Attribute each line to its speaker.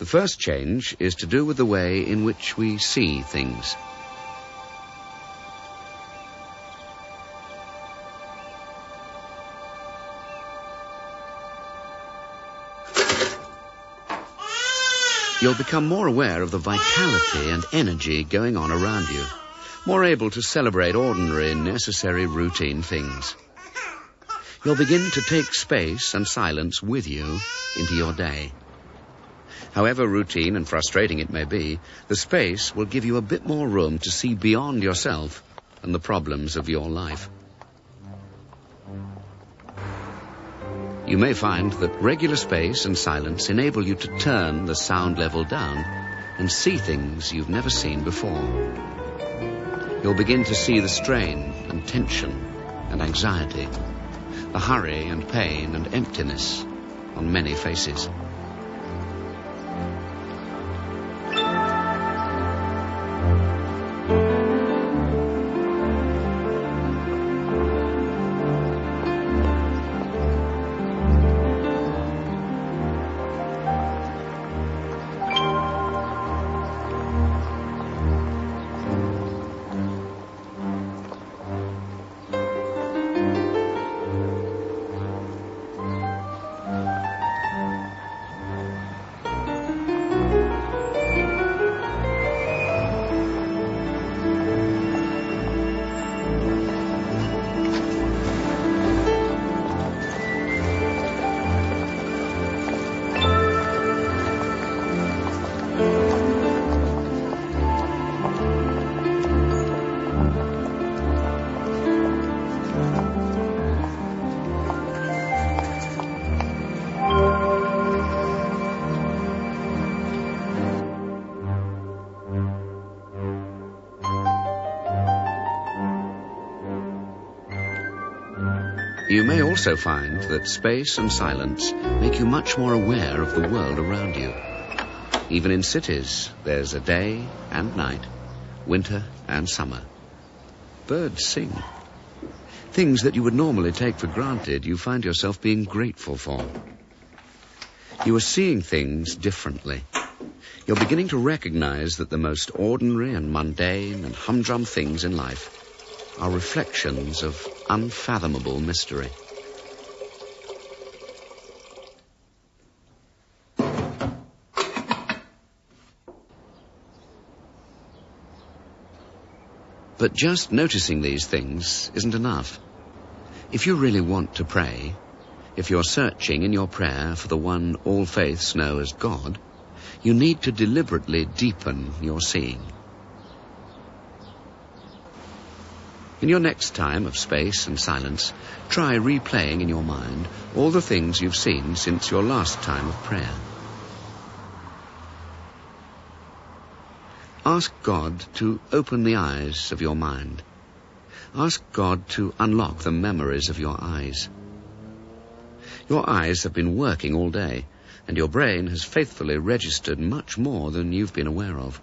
Speaker 1: The first change is to do with the way in which we see things. You'll become more aware of the vitality and energy going on around you, more able to celebrate ordinary, necessary, routine things. You'll begin to take space and silence with you into your day. However routine and frustrating it may be, the space will give you a bit more room to see beyond yourself and the problems of your life. You may find that regular space and silence enable you to turn the sound level down and see things you've never seen before. You'll begin to see the strain and tension and anxiety, the hurry and pain and emptiness on many faces. You may also find that space and silence make you much more aware of the world around you. Even in cities, there's a day and night, winter and summer. Birds sing. Things that you would normally take for granted, you find yourself being grateful for. You are seeing things differently. You're beginning to recognize that the most ordinary and mundane and humdrum things in life are reflections of unfathomable mystery. But just noticing these things isn't enough. If you really want to pray, if you're searching in your prayer for the one all faiths know as God, you need to deliberately deepen your seeing. In your next time of space and silence, try replaying in your mind all the things you've seen since your last time of prayer. Ask God to open the eyes of your mind. Ask God to unlock the memories of your eyes. Your eyes have been working all day, and your brain has faithfully registered much more than you've been aware of.